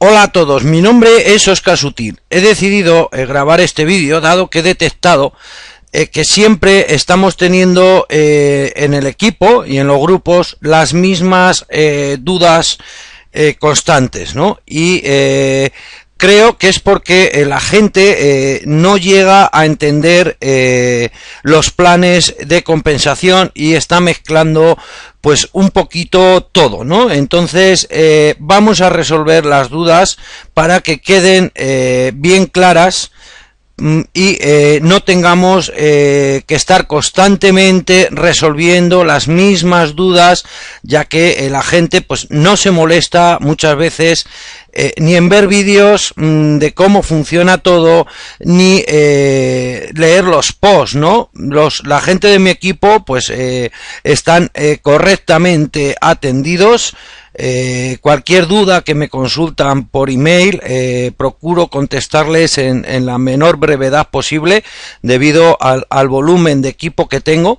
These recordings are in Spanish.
Hola a todos, mi nombre es Oscar Sutil. He decidido eh, grabar este vídeo dado que he detectado eh, que siempre estamos teniendo eh, en el equipo y en los grupos las mismas dudas constantes, ¿no? Y creo que es porque la gente no llega a entender los planes de compensación y está mezclando pues un poquito todo, ¿no? Entonces eh, vamos a resolver las dudas para que queden eh, bien claras mm, y eh, no tengamos que estar constantemente resolviendo las mismas dudas ya que la gente pues no se molesta muchas veces eh, ni en ver vídeos mm, de cómo funciona todo, ni eh, leer los posts, ¿no? Los, la gente de mi equipo, pues, eh, están correctamente atendidos. Cualquier duda que me consultan por email, procuro contestarles en, la menor brevedad posible debido al, volumen de equipo que tengo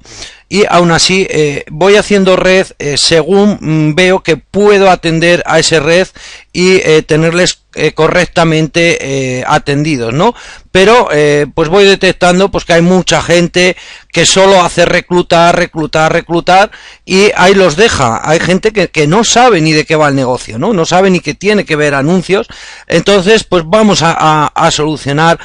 y aún así eh, voy haciendo red eh, según mm, veo que puedo atender a ese red y eh, tenerles correctamente atendidos, ¿no? Pero pues voy detectando pues que hay mucha gente que solo hace reclutar, reclutar, reclutar y ahí los deja. Hay gente que, que no sabe ni de qué va el negocio, ¿no? No sabe ni que tiene que ver anuncios. Entonces, pues vamos a, a solucionar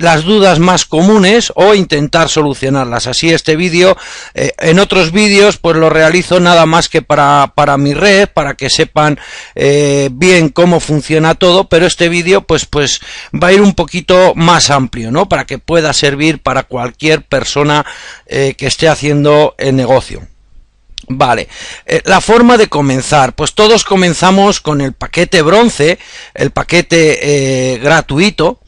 las dudas más comunes o intentar solucionarlas. Así este vídeo eh, en otros vídeos pues lo realizo nada más que para, para mi red, para que sepan eh, bien cómo funciona todo, pero este vídeo pues, pues va a ir un poquito más amplio, ¿no? Para que pueda servir para cualquier persona eh, que esté haciendo el negocio. Vale, la forma de comenzar, pues todos comenzamos con el paquete bronce, el paquete gratuito,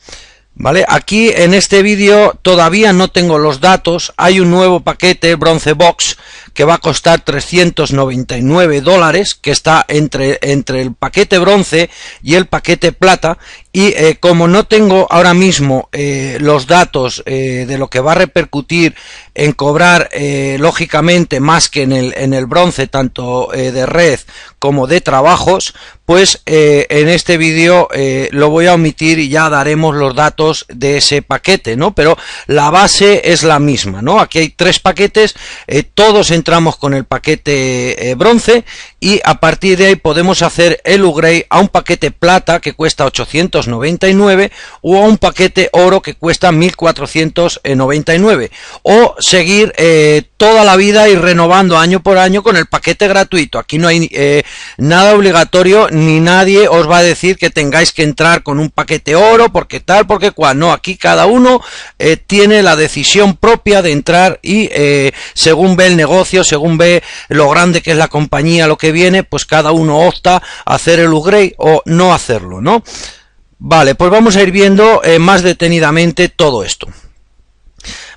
¿Vale? Aquí en este vídeo todavía no tengo los datos. Hay un nuevo paquete Bronze Box que va a costar 399 dólares, que está entre, entre el paquete bronce y el paquete plata. Y eh, como no tengo ahora mismo eh, los datos eh, de lo que va a repercutir en cobrar lógicamente más que en el, en el bronce, tanto de red como de trabajos, pues en este vídeo lo voy a omitir y ya daremos los datos de ese paquete, ¿no? Pero la base es la misma, ¿no? Aquí hay tres paquetes, todos entramos con el paquete bronce y a partir de ahí podemos hacer el upgrade a un paquete plata que cuesta 899 o a un paquete oro que cuesta 1499 o seguir eh, toda la vida y renovando año por año con el paquete gratuito. Aquí no hay eh, nada obligatorio ni nadie os va a decir que tengáis que entrar con un paquete oro porque tal porque cual. No aquí cada uno eh, tiene la decisión propia de entrar y según ve el negocio según ve lo grande que es la compañía lo que viene, pues cada uno opta a hacer el upgrade o no hacerlo, ¿no? Vale, pues vamos a ir viendo eh, más detenidamente todo esto.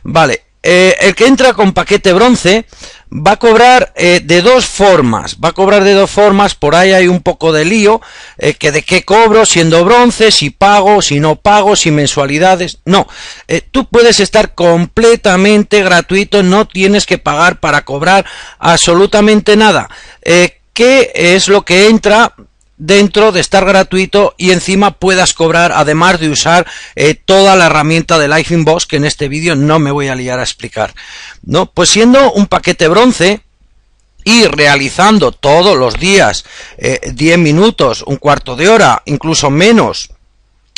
Vale, eh, el que entra con paquete bronce va a cobrar eh, de dos formas, va a cobrar de dos formas, por ahí hay un poco de lío, que de qué cobro siendo bronce, si pago, si no pago, si mensualidades, no, tú puedes estar completamente gratuito, no tienes que pagar para cobrar absolutamente nada. ¿Qué es lo que entra dentro de estar gratuito y encima puedas cobrar además de usar eh, toda la herramienta de Life Boss que en este vídeo no me voy a liar a explicar. ¿no? Pues siendo un paquete bronce y realizando todos los días 10 eh, minutos, un cuarto de hora, incluso menos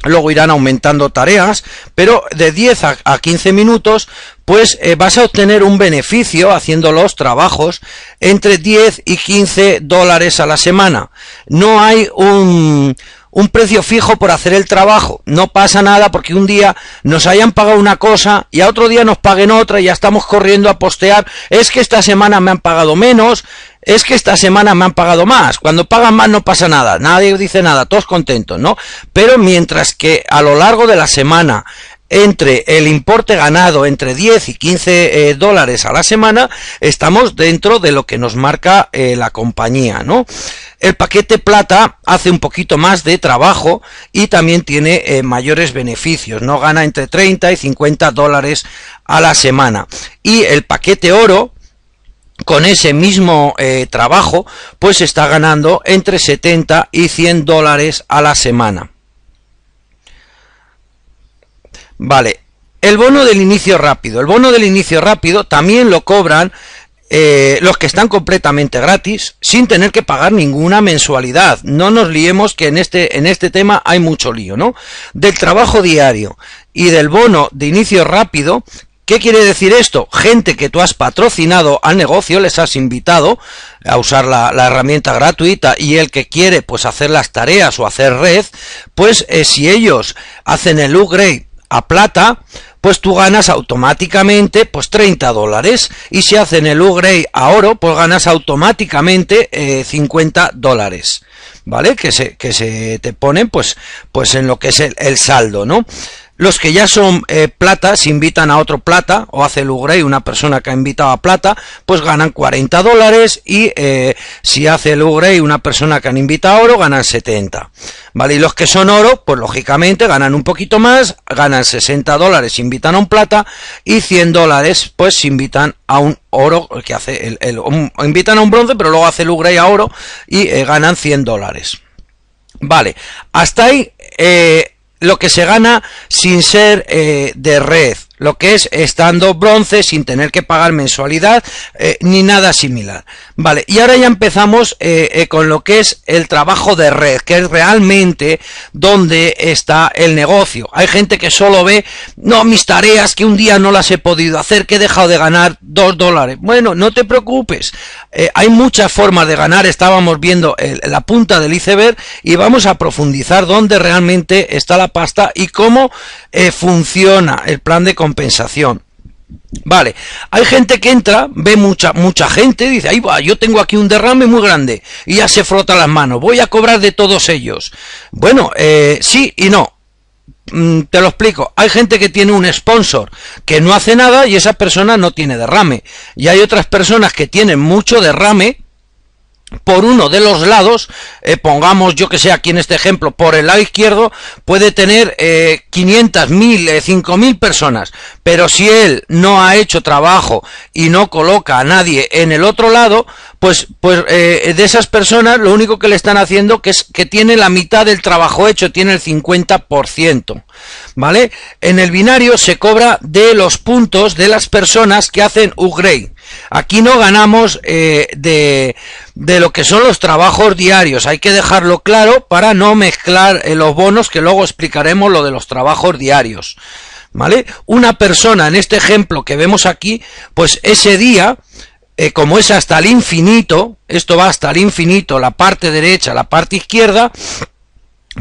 luego irán aumentando tareas, pero de 10 a 15 minutos, pues eh, vas a obtener un beneficio haciendo los trabajos entre 10 y 15 dólares a la semana. No hay un, un precio fijo por hacer el trabajo. No pasa nada porque un día nos hayan pagado una cosa y a otro día nos paguen otra y ya estamos corriendo a postear. Es que esta semana me han pagado menos, es que esta semana me han pagado más. Cuando pagan más no pasa nada, nadie dice nada, todos contentos, ¿no? Pero mientras que a lo largo de la semana entre el importe ganado entre 10 y 15 eh, dólares a la semana, estamos dentro de lo que nos marca eh, la compañía, ¿no? El paquete plata hace un poquito más de trabajo y también tiene eh, mayores beneficios, no gana entre 30 y 50 dólares a la semana. Y el paquete oro, con ese mismo eh, trabajo, pues está ganando entre 70 y 100 dólares a la semana. Vale, el bono del inicio rápido. El bono del inicio rápido también lo cobran eh, los que están completamente gratis, sin tener que pagar ninguna mensualidad. No nos liemos que en este, en este tema hay mucho lío, ¿no? Del trabajo diario y del bono de inicio rápido, ¿Qué quiere decir esto? Gente que tú has patrocinado al negocio, les has invitado a usar la, herramienta gratuita y el que quiere pues hacer las tareas o hacer red, pues eh, si ellos hacen el upgrade a plata, pues tú ganas automáticamente pues 30 dólares y si hacen el upgrade a oro, pues ganas automáticamente 50 eh, dólares. ¿Vale? Que se, que se te ponen pues, pues en lo que es el, el saldo, ¿no? Los que ya son eh, plata, si invitan a otro plata, o hace el una persona que ha invitado a plata, pues ganan 40 dólares, y eh, si hace el una persona que han invitado a oro, ganan 70. ¿Vale? Y los que son oro, pues lógicamente ganan un poquito más, ganan 60 dólares invitan a un plata, y 100 dólares, pues si invitan a un oro, que hace el, invitan a un bronce, pero luego hace el a oro, y eh, ganan 100 dólares. Vale, hasta ahí lo que se gana sin ser eh, de red, lo que es estando bronce sin tener que pagar mensualidad eh, ni nada similar. Vale, y ahora ya empezamos eh, con lo que es el trabajo de red, que es realmente donde está el negocio. Hay gente que solo ve, no, mis tareas que un día no las he podido hacer, que he dejado de ganar dos dólares. Bueno, no te preocupes, hay muchas formas de ganar, estábamos viendo la punta del iceberg y vamos a profundizar dónde realmente está la pasta y cómo funciona el plan de compensación. Vale, hay gente que entra, ve mucha, mucha gente, dice, ahí va, yo tengo aquí un derrame muy grande, y ya se frota las manos, voy a cobrar de todos ellos. Bueno, eh, sí y no. Mm, te lo explico, hay gente que tiene un sponsor que no hace nada y esa persona no tiene derrame. Y hay otras personas que tienen mucho derrame por uno de los lados, eh, pongamos yo que sé aquí en este ejemplo, por el lado izquierdo, puede tener eh, 500, 1000, eh, 5000 personas, pero si él no ha hecho trabajo y no coloca a nadie en el otro lado, pues, pues eh, de esas personas lo único que le están haciendo que es que tiene la mitad del trabajo hecho, tiene el 50%, ¿vale? En el binario se cobra de los puntos de las personas que hacen upgrade. Aquí no ganamos eh, de, de, lo que son los trabajos diarios. Hay que dejarlo claro para no mezclar eh, los bonos que luego explicaremos lo de los trabajos diarios. ¿Vale? Una persona en este ejemplo que vemos aquí, pues ese día, eh, como es hasta el infinito, esto va hasta el infinito, la parte derecha, la parte izquierda,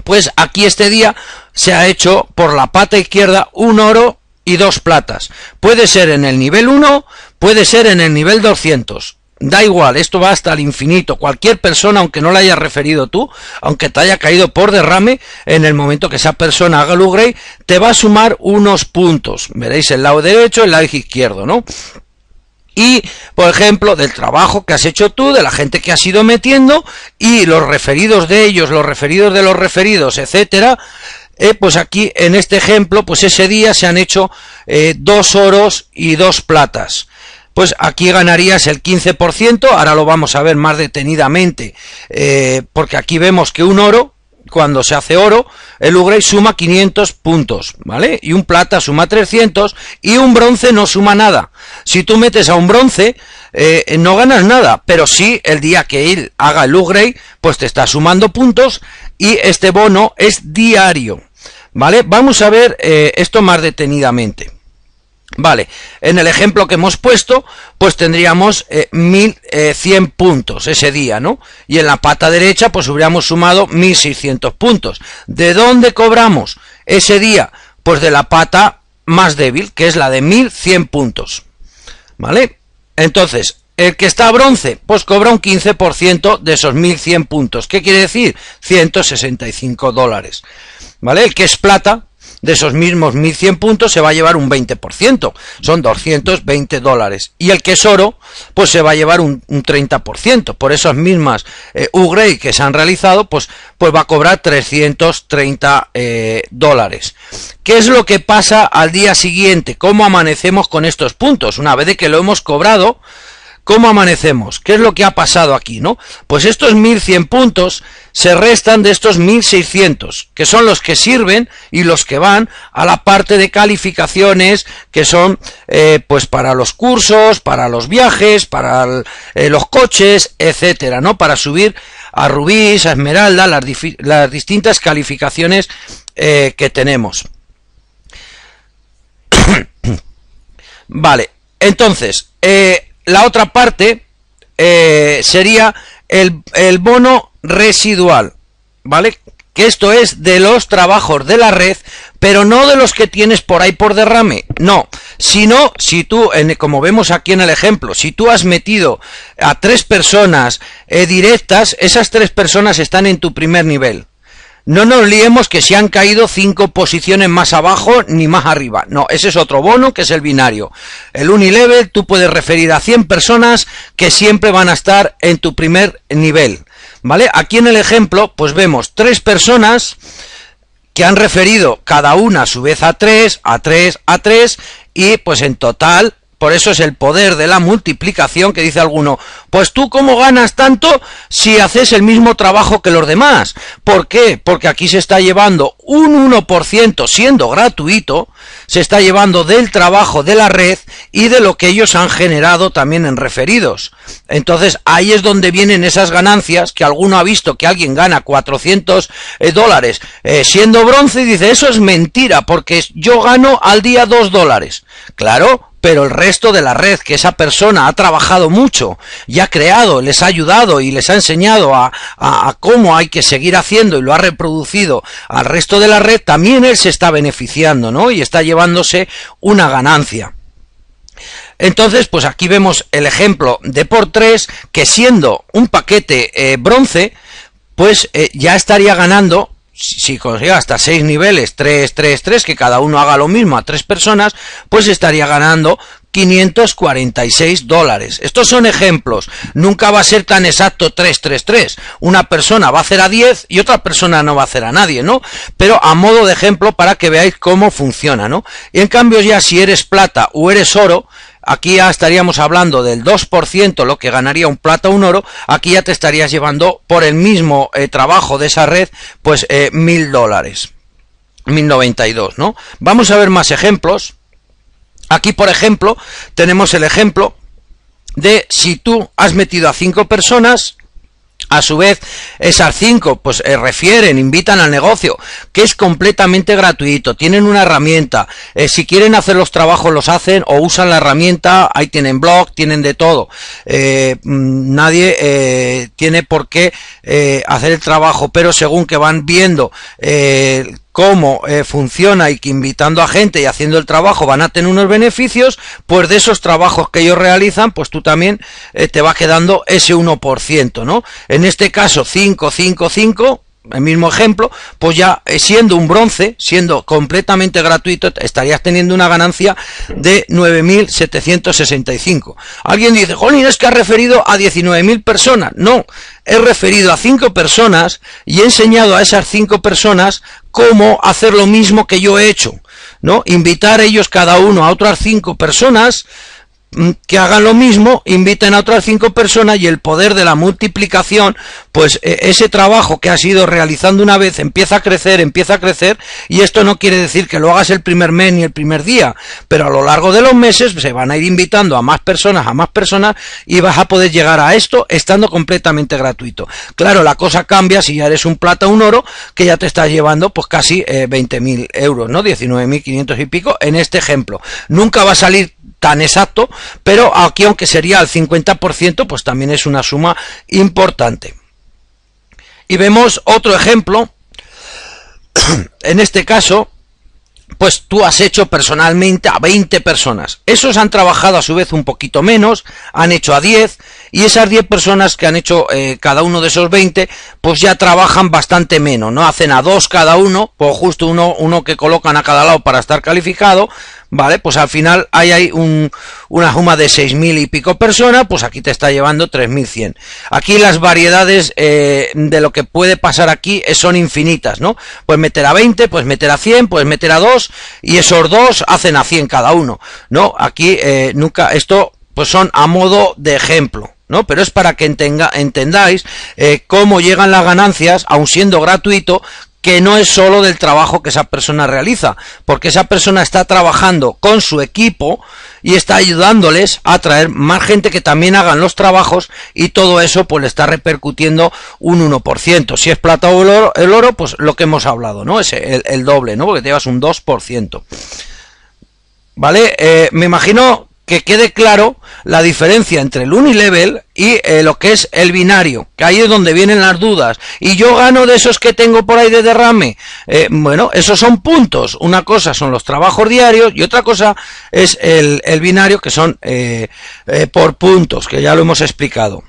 pues aquí este día se ha hecho por la pata izquierda un oro y dos platas. Puede ser en el nivel 1, puede ser en el nivel 200. Da igual, esto va hasta el infinito. Cualquier persona, aunque no la hayas referido tú, aunque te haya caído por derrame, en el momento que esa persona haga el upgrade, te va a sumar unos puntos. Veréis el lado derecho, el lado izquierdo, ¿no? y, por ejemplo, del trabajo que has hecho tú, de la gente que has ido metiendo y los referidos de ellos, los referidos de los referidos, etcétera, eh, pues aquí en este ejemplo, pues ese día se han hecho eh, dos oros y dos platas. Pues aquí ganarías el 15%, ahora lo vamos a ver más detenidamente, eh, porque aquí vemos que un oro, cuando se hace oro, el upgrade suma 500 puntos, ¿vale? Y un plata suma 300 y un bronce no suma nada. Si tú metes a un bronce, no ganas nada, pero sí el día que él haga el upgrade, pues te está sumando puntos y este bono es diario. ¿Vale? Vamos a ver eh, esto más detenidamente. Vale, en el ejemplo que hemos puesto, pues tendríamos eh, 1100 eh, puntos ese día, ¿no? Y en la pata derecha, pues hubiéramos sumado 1600 puntos. ¿De dónde cobramos ese día? Pues de la pata más débil, que es la de 1100 puntos. ¿Vale? Entonces, el que está a bronce, pues cobra un 15% de esos 1100 puntos. ¿Qué quiere decir? 165 dólares. ¿vale? El que es plata, de esos mismos 1100 puntos, se va a llevar un 20%, son 220 dólares. Y el que es oro, pues se va a llevar un, 30%. Por esas mismas eh, que se han realizado, pues, pues va a cobrar 330 eh, dólares. ¿Qué es lo que pasa al día siguiente? ¿Cómo amanecemos con estos puntos? Una vez que lo hemos cobrado, ¿cómo amanecemos? ¿Qué es lo que ha pasado aquí, no? Pues estos 1100 puntos se restan de estos 1600, que son los que sirven y los que van a la parte de calificaciones que son eh, pues para los cursos, para los viajes, para eh, los coches, etcétera, ¿no? Para subir a Rubí, a Esmeralda, las, las distintas calificaciones eh, que tenemos. vale, entonces, la otra parte sería el, el bono residual, ¿vale? Que esto es de los trabajos de la red, pero no de los que tienes por ahí por derrame, no, sino si tú, como vemos aquí en el ejemplo, si tú has metido a tres personas eh, directas, esas tres personas están en tu primer nivel. No nos liemos que se han caído cinco posiciones más abajo ni más arriba. No, ese es otro bono que es el binario. El unilevel tú puedes referir a 100 personas que siempre van a estar en tu primer nivel. ¿Vale? Aquí en el ejemplo, pues vemos tres personas que han referido cada una a su vez a tres, a tres, a tres, y pues en total por eso es el poder de la multiplicación que dice alguno, pues tú cómo ganas tanto si haces el mismo trabajo que los demás. ¿Por qué? Porque aquí se está llevando un 1% siendo gratuito, se está llevando del trabajo de la red y de lo que ellos han generado también en referidos. Entonces ahí es donde vienen esas ganancias que alguno ha visto que alguien gana 400 eh, dólares eh, siendo bronce y dice eso es mentira porque yo gano al día 2 dólares. Claro, pero el resto de la red que esa persona ha trabajado mucho y ha creado, les ha ayudado y les ha enseñado a, cómo hay que seguir haciendo y lo ha reproducido al resto de la red, también él se está beneficiando, ¿no? Y está llevándose una ganancia. Entonces, pues aquí vemos el ejemplo de por 3 que siendo un paquete eh, bronce, pues eh, ya estaría ganando si consigue hasta 6 niveles, 3, 3, 3, que cada uno haga lo mismo a 3 personas, pues estaría ganando 546 dólares. Estos son ejemplos. Nunca va a ser tan exacto 3, 3, 3. Una persona va a hacer a 10 y otra persona no va a hacer a nadie, ¿no? Pero a modo de ejemplo para que veáis cómo funciona, ¿no? En cambio ya si eres plata o eres oro, aquí ya estaríamos hablando del 2%, lo que ganaría un plata o un oro, aquí ya te estarías llevando por el mismo eh, trabajo de esa red, pues eh, mil dólares. 1092, ¿no? Vamos a ver más ejemplos. Aquí, por ejemplo, tenemos el ejemplo de si tú has metido a cinco personas a su vez, esas cinco, pues eh, refieren, invitan al negocio, que es completamente gratuito. Tienen una herramienta. Eh, si quieren hacer los trabajos, los hacen o usan la herramienta. Ahí tienen blog, tienen de todo. Eh, mm, nadie tiene por qué hacer el trabajo, pero según que van viendo cómo eh, funciona y que invitando a gente y haciendo el trabajo van a tener unos beneficios, pues de esos trabajos que ellos realizan, pues tú también eh, te va quedando ese 1%, ¿no? En este caso 5, 5, 5, el mismo ejemplo, pues ya eh, siendo un bronce, siendo completamente gratuito, estarías teniendo una ganancia de 9.765. Alguien dice, Jolín, es que ha referido a 19.000 personas. No, he referido a 5 personas y he enseñado a esas 5 personas cómo hacer lo mismo que yo he hecho. ¿no? Invitar ellos cada uno a otras 5 personas que hagan lo mismo, inviten a otras cinco personas y el poder de la multiplicación, pues e, ese trabajo que has ido realizando una vez empieza a crecer, empieza a crecer y esto no quiere decir que lo hagas el primer mes ni el primer día, pero a lo largo de los meses se van a ir invitando a más personas, a más personas y vas a poder llegar a esto estando completamente gratuito. Claro, la cosa cambia si ya eres un plata un oro que ya te estás llevando pues casi eh, 20.000 euros, ¿no? 19.500 y pico en este ejemplo. Nunca va a salir tan exacto, pero aquí aunque sería al 50%, pues también es una suma importante. Y vemos otro ejemplo, en este caso, pues tú has hecho personalmente a 20 personas. Esos han trabajado a su vez un poquito menos, han hecho a 10, y esas 10 personas que han hecho eh, cada uno de esos 20, pues ya trabajan bastante menos, ¿no? Hacen a dos cada uno, pues justo uno, uno que colocan a cada lado para estar calificado, ¿vale? Pues al final hay un, una suma de 6.000 y pico personas, pues aquí te está llevando 3.100. Aquí las variedades eh, de lo que puede pasar aquí son infinitas, ¿no? Pues meter a 20, pues meter a 100, pues meter a 2 y esos dos hacen a 100 cada uno, ¿no? Aquí eh, nunca, esto pues son a modo de ejemplo. ¿no? Pero es para que entendáis eh, cómo llegan las ganancias, aun siendo gratuito, que no es solo del trabajo que esa persona realiza, porque esa persona está trabajando con su equipo y está ayudándoles a traer más gente que también hagan los trabajos y todo eso pues le está repercutiendo un 1%. Si es plata o el oro, el oro pues lo que hemos hablado, ¿no? Es el, doble, ¿no? Porque te llevas un 2%. ¿Vale? Eh, me imagino que quede claro la diferencia entre el unilevel y eh, lo que es el binario, que ahí es donde vienen las dudas. Y yo gano de esos que tengo por ahí de derrame. Eh, bueno, esos son puntos. Una cosa son los trabajos diarios y otra cosa es el, el binario, que son eh, por puntos, que ya lo hemos explicado.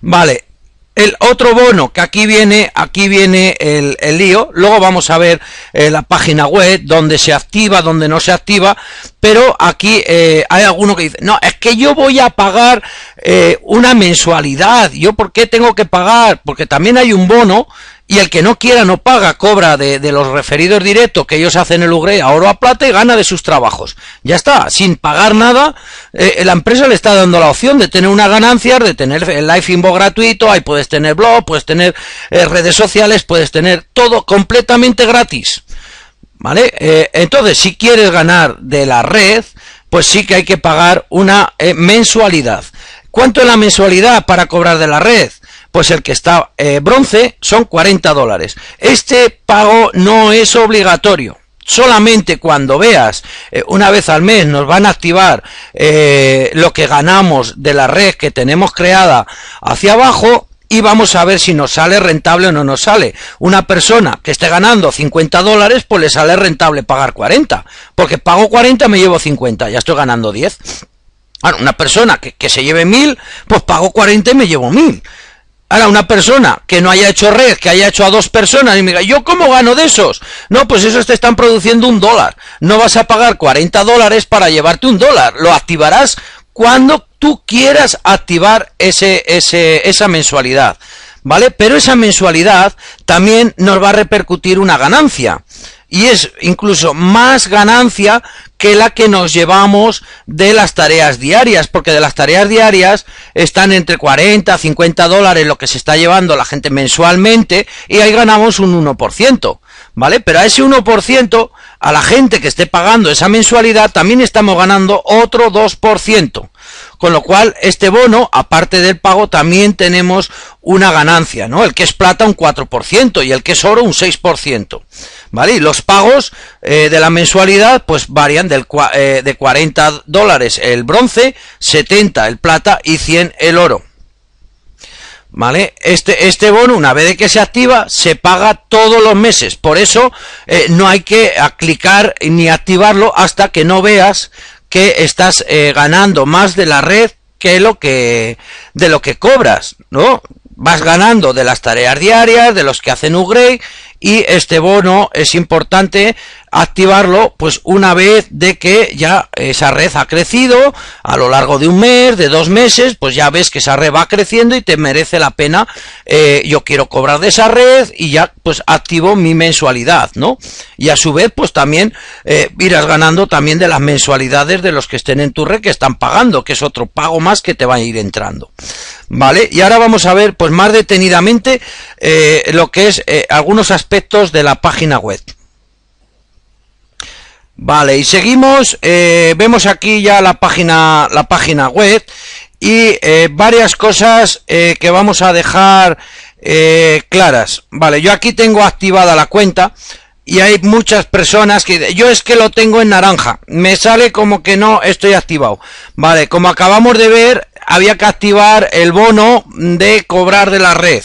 Vale, el otro bono que aquí viene, aquí viene el, lío. Luego vamos a ver eh, la página web donde se activa, donde no se activa. Pero aquí eh, hay alguno que dice, no, es que yo voy a pagar eh, una mensualidad. ¿Yo por qué tengo que pagar? Porque también hay un bono y el que no quiera no paga, cobra de, los referidos directos que ellos hacen el UGRE a oro a plata y gana de sus trabajos. Ya está, sin pagar nada, eh, la empresa le está dando la opción de tener una ganancia, de tener el Life Info gratuito, ahí puedes tener blog, puedes tener eh, redes sociales, puedes tener todo completamente gratis. ¿Vale? Eh, entonces, si quieres ganar de la red, pues sí que hay que pagar una mensualidad. ¿Cuánto es la mensualidad para cobrar de la red? Pues el que está eh, bronce son 40 dólares. Este pago no es obligatorio. Solamente cuando veas eh, una vez al mes nos van a activar eh, lo que ganamos de la red que tenemos creada hacia abajo, y vamos a ver si nos sale rentable o no nos sale. Una persona que esté ganando 50 dólares, pues le sale rentable pagar 40, porque pago 40 me llevo 50, ya estoy ganando 10. una persona que, que se lleve 1000, pues pago 40 y me llevo 1000. Ahora, una persona que no haya hecho red, que haya hecho a dos personas y me diga, ¿yo cómo gano de esos? No, pues esos te están produciendo un dólar. No vas a pagar 40 dólares para llevarte un dólar. Lo activarás cuando tú quieras activar ese, ese, esa mensualidad. ¿Vale? Pero esa mensualidad también nos va a repercutir una ganancia y es incluso más ganancia que la que nos llevamos de las tareas diarias, porque de las tareas diarias están entre 40 a 50 dólares lo que se está llevando la gente mensualmente y ahí ganamos un 1%, ¿vale? Pero a ese 1%, a la gente que esté pagando esa mensualidad, también estamos ganando otro 2%. Con lo cual, este bono, aparte del pago, también tenemos una ganancia, ¿no? El que es plata un 4% y el que es oro un 6%. ¿Vale? Los pagos eh, de la mensualidad pues varían del, eh, de 40 dólares el bronce, 70 el plata y 100 el oro. ¿Vale? Este, este bono, una vez que se activa, se paga todos los meses. Por eso eh, no hay que clicar ni activarlo hasta que no veas que estás ganando más de la red que lo que de lo que cobras, ¿no? Vas ganando de las tareas diarias, de los que hacen upgrade y este bono es importante activarlo pues una vez de que ya esa red ha crecido a lo largo de un mes, de dos meses, pues ya ves que esa red va creciendo y te merece la pena, eh, yo quiero cobrar de esa red y ya pues activo mi mensualidad, ¿no? Y a su vez pues también eh, irás ganando también de las mensualidades de los que estén en tu red que están pagando, que es otro pago más que te va a ir entrando. ¿Vale? Y ahora vamos a ver pues más detenidamente eh, lo que es algunos aspectos de la página web. Vale, y seguimos, eh, vemos aquí ya la página, la página web y eh, varias cosas eh, que vamos a dejar claras. Vale, yo aquí tengo activada la cuenta y hay muchas personas que yo es que lo tengo en naranja, me sale como que no estoy activado. Vale, como acabamos de ver, había que activar el bono de cobrar de la red.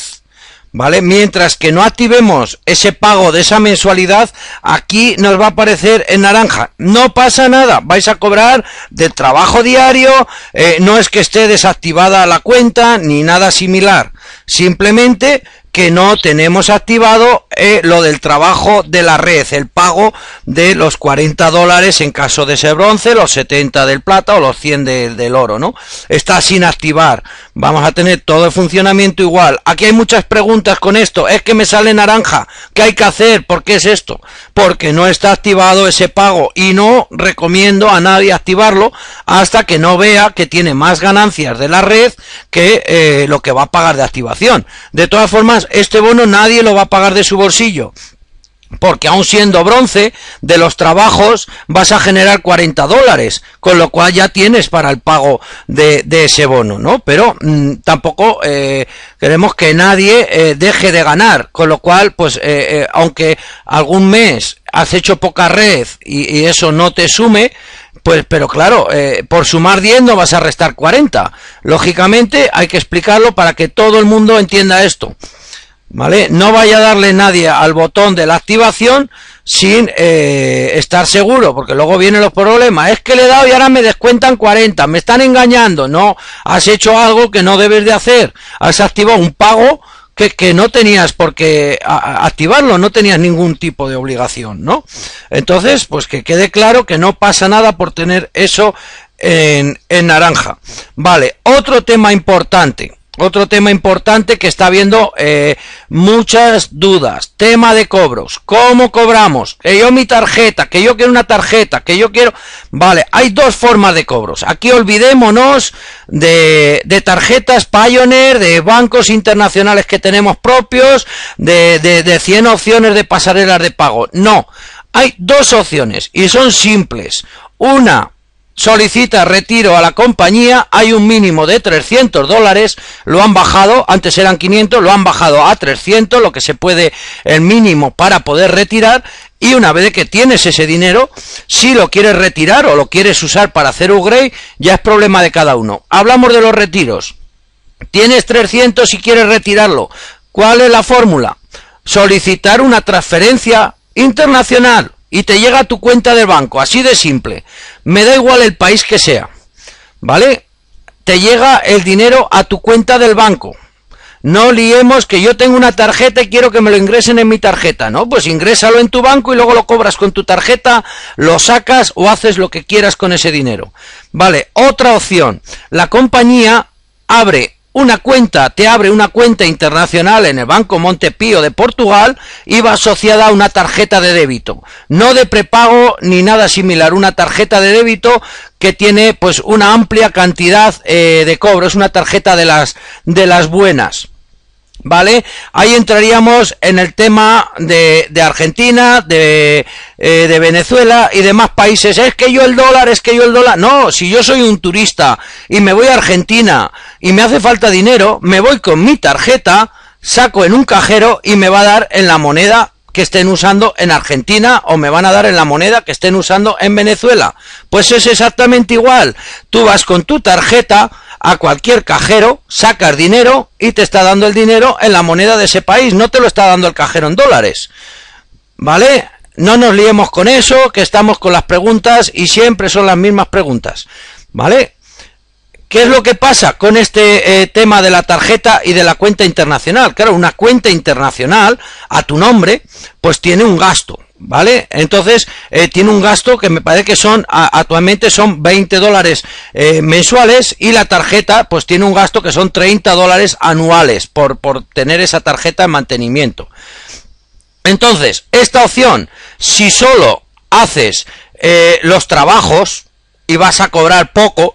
¿Vale? Mientras que no activemos ese pago de esa mensualidad, aquí nos va a aparecer en naranja. No pasa nada, vais a cobrar del trabajo diario, eh, no es que esté desactivada la cuenta ni nada similar. Simplemente que no tenemos activado eh, lo del trabajo de la red, el pago de los 40 dólares en caso de ser bronce, los 70 del plata o los 100 del oro, ¿no? Está sin activar. Vamos a tener todo el funcionamiento igual. Aquí hay muchas preguntas con esto. Es que me sale naranja. ¿Qué hay que hacer? ¿Por qué es esto? Porque no está activado ese pago y no recomiendo a nadie activarlo hasta que no vea que tiene más ganancias de la red que eh, lo que va a pagar de activación. De todas formas, este bono nadie lo va a pagar de su porque aún siendo bronce de los trabajos vas a generar 40 dólares, con lo cual ya tienes para el pago de, ese bono, ¿no? Pero mm, tampoco eh, queremos que nadie eh, deje de ganar, con lo cual, pues, eh, aunque algún mes has hecho poca red y, y eso no te sume, pues, pero claro, por sumar 10 no vas a restar 40. Lógicamente hay que explicarlo para que todo el mundo entienda esto. ¿Vale? No vaya a darle nadie al botón de la activación sin eh, estar seguro, porque luego vienen los problemas. Es que le he dado y ahora me descuentan 40, me están engañando. No, has hecho algo que no debes de hacer. Has activado un pago que, que no tenías por qué activarlo, no tenías ningún tipo de obligación, ¿no? Entonces, pues que quede claro que no pasa nada por tener eso en, en naranja. Vale, otro tema importante otro tema importante que está habiendo eh, muchas dudas. Tema de cobros. ¿Cómo cobramos? Que yo mi tarjeta, que yo quiero una tarjeta, que yo quiero... Vale, hay dos formas de cobros. Aquí olvidémonos de, de tarjetas Pioneer, de bancos internacionales que tenemos propios, de, de, de 100 opciones de pasarelas de pago. No, hay dos opciones y son simples. Una, solicita retiro a la compañía, hay un mínimo de 300 dólares, lo han bajado, antes eran 500, lo han bajado a 300, lo que se puede, el mínimo para poder retirar, y una vez que tienes ese dinero, si lo quieres retirar o lo quieres usar para hacer upgrade, ya es problema de cada uno. Hablamos de los retiros. Tienes 300 y quieres retirarlo. ¿Cuál es la fórmula? Solicitar una transferencia internacional y te llega a tu cuenta del banco, así de simple. Me da igual el país que sea, ¿vale? Te llega el dinero a tu cuenta del banco. No liemos que yo tengo una tarjeta y quiero que me lo ingresen en mi tarjeta, ¿no? Pues ingrésalo en tu banco y luego lo cobras con tu tarjeta, lo sacas o haces lo que quieras con ese dinero. Vale, otra opción. La compañía abre una cuenta, te abre una cuenta internacional en el Banco Montepío de Portugal y va asociada a una tarjeta de débito. No de prepago ni nada similar, una tarjeta de débito que tiene pues una amplia cantidad eh, de cobro, es una tarjeta de las, de las buenas. ¿Vale? Ahí entraríamos en el tema de, de Argentina, de, eh, de Venezuela y demás países. Es que yo el dólar, es que yo el dólar. No, si yo soy un turista y me voy a Argentina y me hace falta dinero, me voy con mi tarjeta, saco en un cajero y me va a dar en la moneda que estén usando en Argentina o me van a dar en la moneda que estén usando en Venezuela. Pues es exactamente igual. Tú vas con tu tarjeta, a cualquier cajero, sacas dinero y te está dando el dinero en la moneda de ese país, no te lo está dando el cajero en dólares. ¿Vale? No nos liemos con eso, que estamos con las preguntas y siempre son las mismas preguntas. ¿Vale? ¿Qué es lo que pasa con este eh, tema de la tarjeta y de la cuenta internacional? Claro, una cuenta internacional a tu nombre, pues tiene un gasto. ¿Vale? Entonces, eh, tiene un gasto que me parece que son, actualmente son 20 dólares eh, mensuales y la tarjeta, pues tiene un gasto que son 30 dólares anuales por, por tener esa tarjeta en mantenimiento. Entonces, esta opción, si solo haces eh, los trabajos y vas a cobrar poco,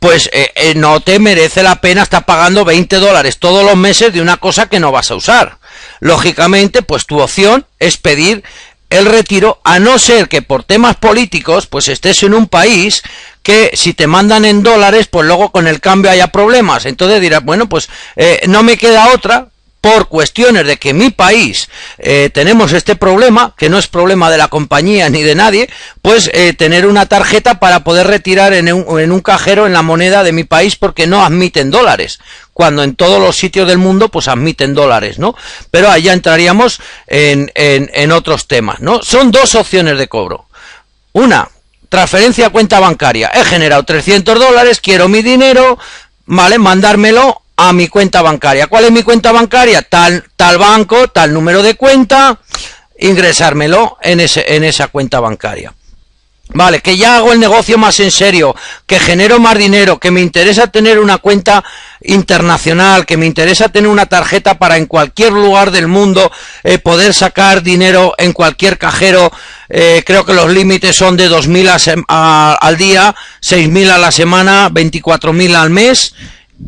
pues no te merece la pena estar pagando 20 dólares todos los meses de una cosa que no vas a usar. Lógicamente, pues tu opción es pedir el retiro, a no ser que por temas políticos, pues estés en un país que si te mandan en dólares, pues luego con el cambio haya problemas. Entonces dirás, bueno, pues eh, no me queda otra por cuestiones de que mi país eh, tenemos este problema, que no es problema de la compañía ni de nadie, pues eh, tener una tarjeta para poder retirar en un, en un, cajero en la moneda de mi país porque no admiten dólares cuando en todos los sitios del mundo pues admiten dólares, ¿no? Pero allá entraríamos en, en, otros temas, ¿no? Son dos opciones de cobro. Una, transferencia a cuenta bancaria. He generado 300 dólares, quiero mi dinero, ¿vale? Mandármelo a mi cuenta bancaria. ¿Cuál es mi cuenta bancaria? Tal, tal banco, tal número de cuenta, ingresármelo en, ese, en esa cuenta bancaria. Vale, que ya hago el negocio más en serio, que genero más dinero, que me interesa tener una cuenta internacional, que me interesa tener una tarjeta para en cualquier lugar del mundo eh, poder sacar dinero en cualquier cajero. Eh, creo que los límites son de 2.000 al día, 6.000 a la semana, 24.000 al mes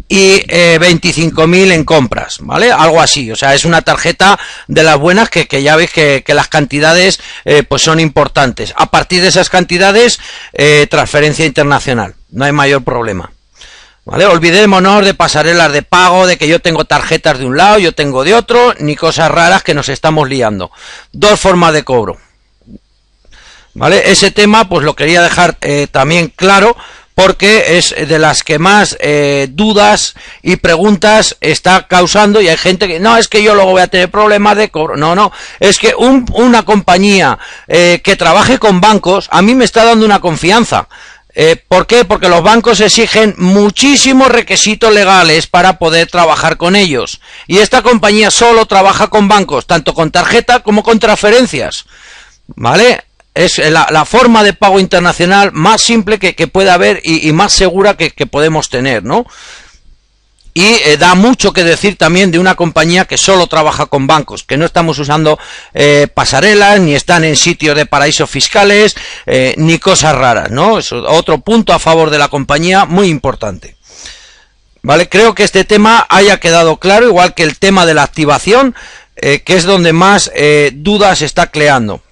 y eh, 25.000 en compras, ¿vale? Algo así, o sea, es una tarjeta de las buenas que, que ya veis que, que las cantidades eh, pues son importantes. A partir de esas cantidades, eh, transferencia internacional, no hay mayor problema. ¿Vale? Olvidémonos de pasarelas de pago, de que yo tengo tarjetas de un lado, yo tengo de otro, ni cosas raras que nos estamos liando. Dos formas de cobro. ¿Vale? Ese tema pues lo quería dejar eh, también claro porque es de las que más eh, dudas y preguntas está causando y hay gente que no es que yo luego voy a tener problemas de cobro no no es que un, una compañía eh, que trabaje con bancos a mí me está dando una confianza eh, ¿Por qué? Porque los bancos exigen muchísimos requisitos legales para poder trabajar con ellos. Y esta compañía solo trabaja con bancos, tanto con tarjeta como con transferencias. ¿Vale? Es la, forma de pago internacional más simple que, que pueda haber y, y más segura que, que, podemos tener, ¿no? Y eh, da mucho que decir también de una compañía que solo trabaja con bancos, que no estamos usando eh, pasarelas, ni están en sitios de paraísos fiscales, eh, ni cosas raras, ¿no? Es otro punto a favor de la compañía muy importante. Vale, creo que este tema haya quedado claro, igual que el tema de la activación, que es donde más dudas está creando.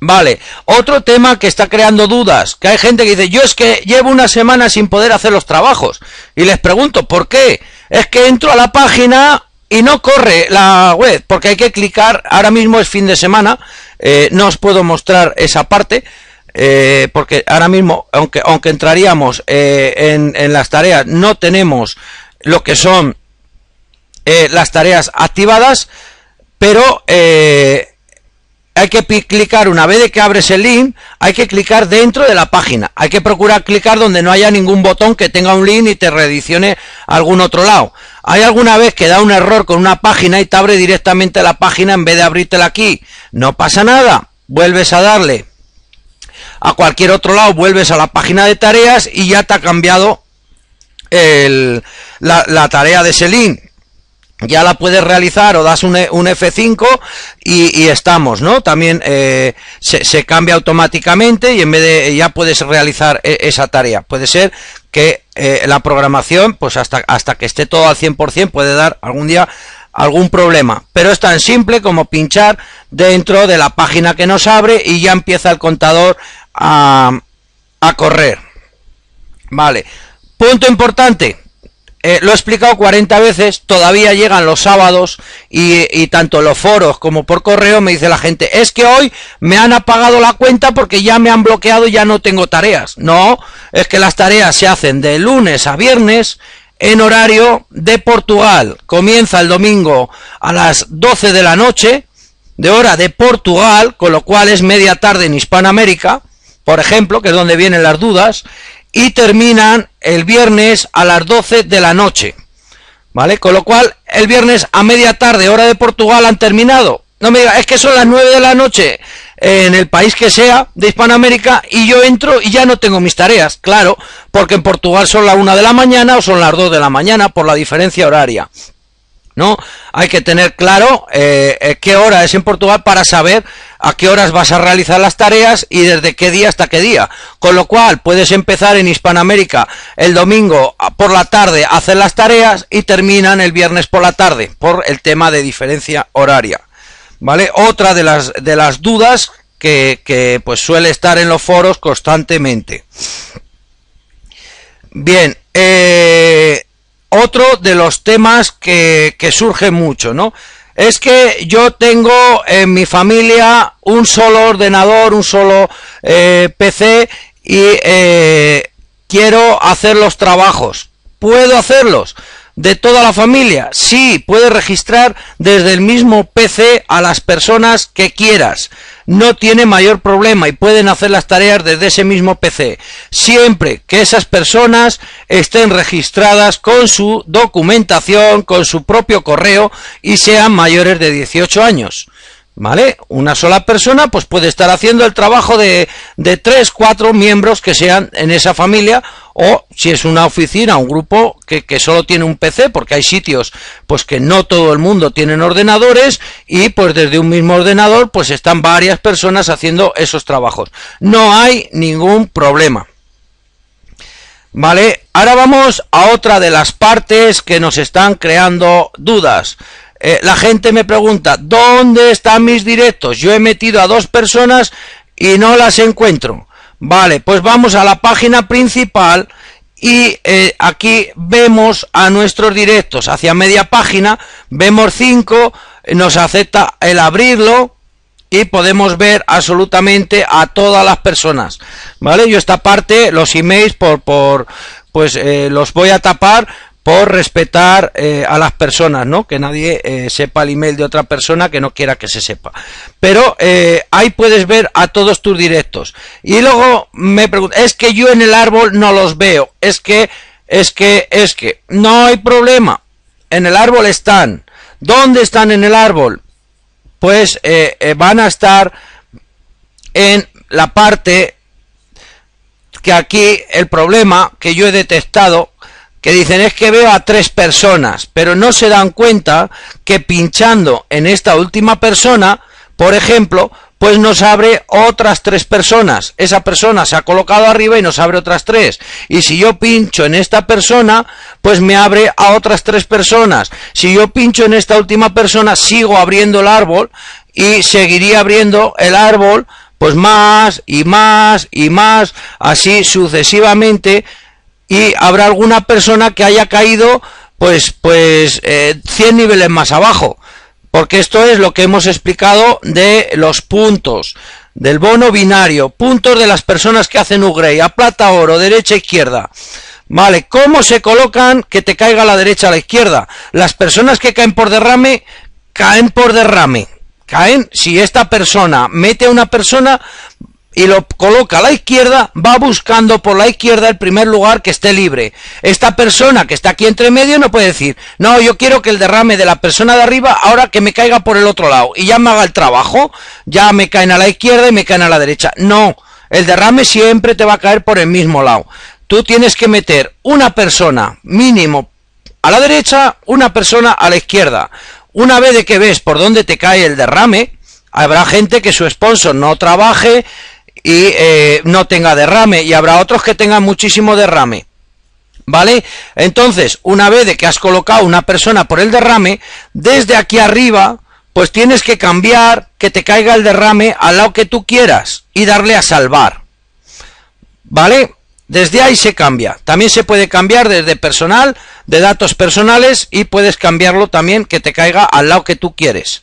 Vale, otro tema que está creando dudas, que hay gente que dice, yo es que llevo una semana sin poder hacer los trabajos. Y les pregunto, ¿por qué? Es que entro a la página y no corre la web, porque hay que clicar, ahora mismo es fin de semana, eh, no os puedo mostrar esa parte, eh, porque ahora mismo, aunque, aunque entraríamos eh, en, en, las tareas, no tenemos lo que son eh, las tareas activadas, pero eh, hay que clicar una vez de que abres el link, hay que clicar dentro de la página. Hay que procurar clicar donde no haya ningún botón que tenga un link y te reedicione a algún otro lado. Hay alguna vez que da un error con una página y te abre directamente la página en vez de abrírtela aquí. No pasa nada. Vuelves a darle a cualquier otro lado, vuelves a la página de tareas y ya te ha cambiado el, la, la tarea de ese link ya la puedes realizar o das un, un F5 y, estamos, ¿no? También eh, se, cambia automáticamente y en vez de ya puedes realizar e, esa tarea. Puede ser que eh, la programación, pues hasta, hasta que esté todo al 100% puede dar algún día algún problema. Pero es tan simple como pinchar dentro de la página que nos abre y ya empieza el contador a, a correr. Vale. Punto importante eh, lo he explicado 40 veces, todavía llegan los sábados y, y, tanto los foros como por correo me dice la gente, es que hoy me han apagado la cuenta porque ya me han bloqueado y ya no tengo tareas. No, es que las tareas se hacen de lunes a viernes en horario de Portugal. Comienza el domingo a las 12 de la noche, de hora de Portugal, con lo cual es media tarde en Hispanoamérica, por ejemplo, que es donde vienen las dudas, y terminan el viernes a las 12 de la noche. ¿Vale? Con lo cual, el viernes a media tarde, hora de Portugal, han terminado. No me diga, es que son las 9 de la noche en el país que sea de Hispanoamérica y yo entro y ya no tengo mis tareas. Claro, porque en Portugal son las 1 de la mañana o son las 2 de la mañana por la diferencia horaria. ¿No? Hay que tener claro eh, eh, qué hora es en Portugal para saber a qué horas vas a realizar las tareas y desde qué día hasta qué día. Con lo cual puedes empezar en Hispanoamérica el domingo por la tarde a hacer las tareas y terminan el viernes por la tarde por el tema de diferencia horaria. ¿Vale? Otra de las, de las dudas que, que pues suele estar en los foros constantemente. Bien, eh, otro de los temas que, surge mucho, ¿no? Es que yo tengo en mi familia un solo ordenador, un solo eh, PC y eh, quiero hacer los trabajos. ¿Puedo hacerlos? de toda la familia. Sí, puedes registrar desde el mismo PC a las personas que quieras. No tiene mayor problema y pueden hacer las tareas desde ese mismo PC. Siempre que esas personas estén registradas con su documentación, con su propio correo y sean mayores de 18 años. ¿Vale? Una sola persona pues puede estar haciendo el trabajo de, de tres, cuatro miembros que sean en esa familia o si es una oficina, un grupo que, que, solo tiene un PC, porque hay sitios pues que no todo el mundo tienen ordenadores y pues desde un mismo ordenador pues están varias personas haciendo esos trabajos. No hay ningún problema. Vale, ahora vamos a otra de las partes que nos están creando dudas. Eh, la gente me pregunta, ¿dónde están mis directos? Yo he metido a dos personas y no las encuentro. Vale, pues vamos a la página principal y eh, aquí vemos a nuestros directos. Hacia media página vemos cinco, nos acepta el abrirlo y podemos ver absolutamente a todas las personas. Vale, yo esta parte, los emails por, por pues eh, los voy a tapar por respetar eh, a las personas, ¿no? Que nadie eh, sepa el email de otra persona que no quiera que se sepa. Pero eh, ahí puedes ver a todos tus directos. Y luego me pregunto, es que yo en el árbol no los veo. Es que, es que, es que, no hay problema. En el árbol están. ¿Dónde están en el árbol? Pues van a estar en la parte que aquí el problema que yo he detectado que dicen es que veo a tres personas, pero no se dan cuenta que pinchando en esta última persona, por ejemplo, pues nos abre otras tres personas. Esa persona se ha colocado arriba y nos abre otras tres. Y si yo pincho en esta persona, pues me abre a otras tres personas. Si yo pincho en esta última persona, sigo abriendo el árbol y seguiría abriendo el árbol, pues más y más y más, así sucesivamente y habrá alguna persona que haya caído pues pues eh, 100 niveles más abajo. Porque esto es lo que hemos explicado de los puntos del bono binario puntos de las personas que hacen upgrade a plata oro derecha izquierda. Vale cómo se colocan que te caiga la derecha a la izquierda las personas que caen por derrame caen por derrame. Caen si esta persona mete a una persona y lo coloca a la izquierda, va buscando por la izquierda el primer lugar que esté libre. Esta persona que está aquí entre medio no puede decir, no, yo quiero que el derrame de la persona de arriba ahora que me caiga por el otro lado y ya me haga el trabajo, ya me caen a la izquierda y me caen a la derecha. No, el derrame siempre te va a caer por el mismo lado. Tú tienes que meter una persona mínimo a la derecha, una persona a la izquierda. Una vez de que ves por dónde te cae el derrame, habrá gente que su sponsor no trabaje, y eh, no tenga derrame y habrá otros que tengan muchísimo derrame. ¿Vale? Entonces, una vez de que has colocado una persona por el derrame, desde aquí arriba, pues tienes que cambiar que te caiga el derrame al lado que tú quieras y darle a salvar. ¿Vale? Desde ahí se cambia. También se puede cambiar desde personal, de datos personales y puedes cambiarlo también que te caiga al lado que tú quieres.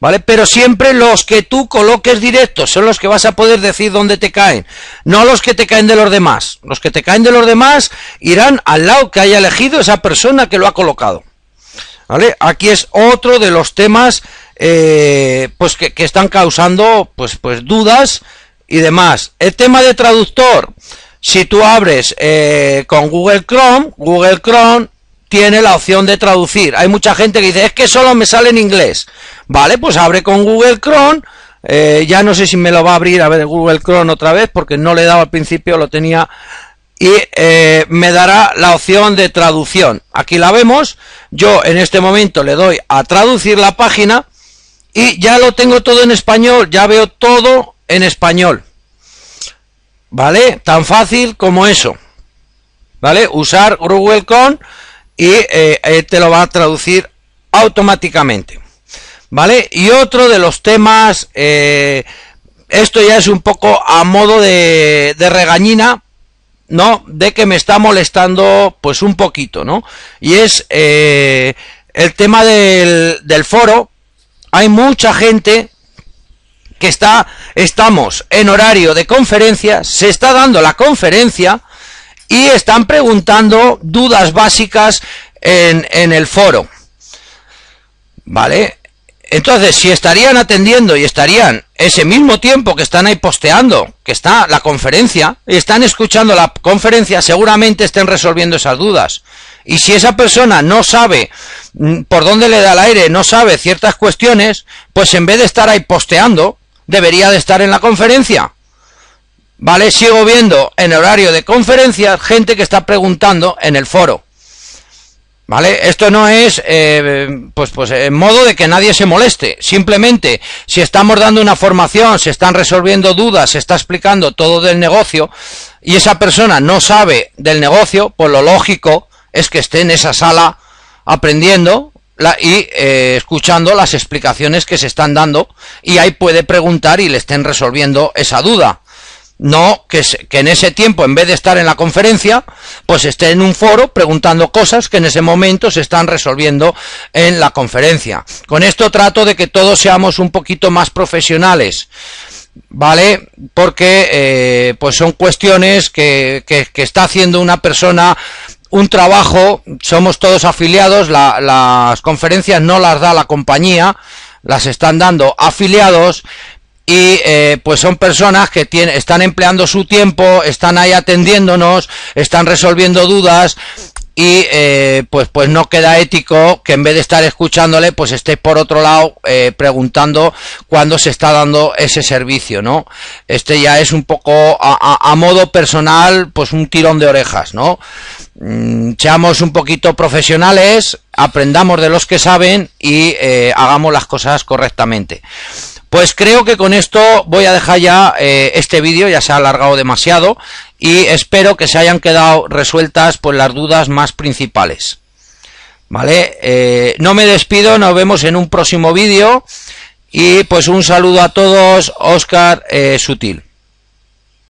¿Vale? Pero siempre los que tú coloques directos son los que vas a poder decir dónde te caen, no los que te caen de los demás. Los que te caen de los demás irán al lado que haya elegido esa persona que lo ha colocado. ¿Vale? Aquí es otro de los temas eh, pues que, están causando pues, pues dudas y demás. El tema de traductor, si tú abres eh, con Google Chrome, Google Chrome tiene la opción de traducir. Hay mucha gente que dice, es que solo me sale en inglés. Vale, pues abre con Google Chrome. Eh, ya no sé si me lo va a abrir a ver Google Chrome otra vez porque no le he dado al principio, lo tenía y eh, me dará la opción de traducción. Aquí la vemos. Yo en este momento le doy a traducir la página y ya lo tengo todo en español. Ya veo todo en español. ¿Vale? Tan fácil como eso. ¿Vale? Usar Google Chrome y eh, te lo va a traducir automáticamente. ¿Vale? Y otro de los temas, eh, esto ya es un poco a modo de, de regañina, ¿no? De que me está molestando pues un poquito, ¿no? Y es eh, el tema del, del foro. Hay mucha gente que está, estamos en horario de conferencia, se está dando la conferencia y están preguntando dudas básicas en, el foro. ¿Vale? Entonces, si estarían atendiendo y estarían ese mismo tiempo que están ahí posteando, que está la conferencia, y están escuchando la conferencia, seguramente estén resolviendo esas dudas. Y si esa persona no sabe mm, por dónde le da el aire, no sabe ciertas cuestiones, pues en vez de estar ahí posteando, debería de estar en la conferencia. ¿Vale? Sigo viendo en horario de conferencias gente que está preguntando en el foro. ¿Vale? Esto no es, eh, pues, pues, en modo de que nadie se moleste. Simplemente, si estamos dando una formación, se están resolviendo dudas, se está explicando todo del negocio, y esa persona no sabe del negocio, pues lo lógico es que esté en esa sala aprendiendo y eh, escuchando las explicaciones que se están dando, y ahí puede preguntar y le estén resolviendo esa duda. No que, que, en ese tiempo, en vez de estar en la conferencia, pues esté en un foro preguntando cosas que en ese momento se están resolviendo en la conferencia. Con esto trato de que todos seamos un poquito más profesionales. ¿Vale? Porque eh, pues son cuestiones que, que, que, está haciendo una persona un trabajo, somos todos afiliados, la, las conferencias no las da la compañía, las están dando afiliados, y eh, pues son personas que están empleando su tiempo, están ahí atendiéndonos, están resolviendo dudas y eh, pues pues no queda ético que en vez de estar escuchándole pues esté por otro lado eh, preguntando cuándo se está dando ese servicio no este ya es un poco a modo personal pues un tirón de orejas no mm, seamos un poquito profesionales aprendamos de los que saben y eh, hagamos las cosas correctamente pues creo que con esto voy a dejar ya eh, este vídeo, ya se ha alargado demasiado y espero que se hayan quedado resueltas pues las dudas más principales. Vale, eh, no me despido, nos vemos en un próximo vídeo y pues un saludo a todos, Oscar eh, Sutil.